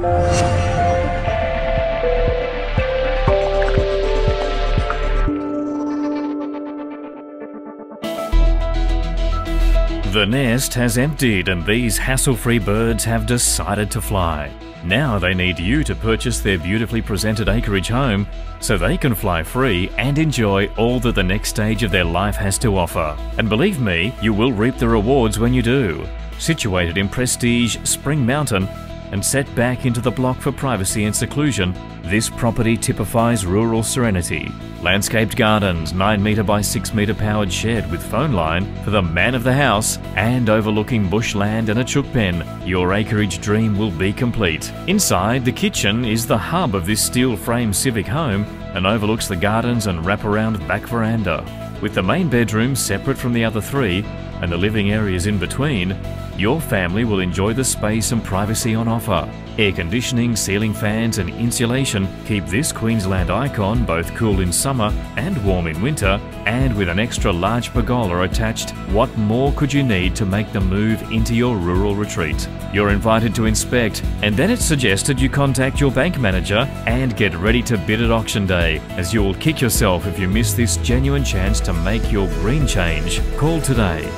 The nest has emptied and these hassle-free birds have decided to fly. Now they need you to purchase their beautifully presented acreage home so they can fly free and enjoy all that the next stage of their life has to offer. And believe me, you will reap the rewards when you do. Situated in prestige Spring Mountain, and set back into the block for privacy and seclusion, this property typifies rural serenity. Landscaped gardens, 9 metre by 6 metre powered shed with phone line for the man of the house, and overlooking bushland and a chook pen, your acreage dream will be complete. Inside, the kitchen is the hub of this steel frame civic home and overlooks the gardens and wraparound back veranda. With the main bedroom separate from the other three and the living areas in between, your family will enjoy the space and privacy on offer. Air conditioning, ceiling fans, and insulation keep this Queensland icon both cool in summer and warm in winter, and with an extra large pergola attached, what more could you need to make the move into your rural retreat? You're invited to inspect, and then it's suggested you contact your bank manager and get ready to bid at auction day, as you will kick yourself if you miss this genuine chance to make your green change. Call today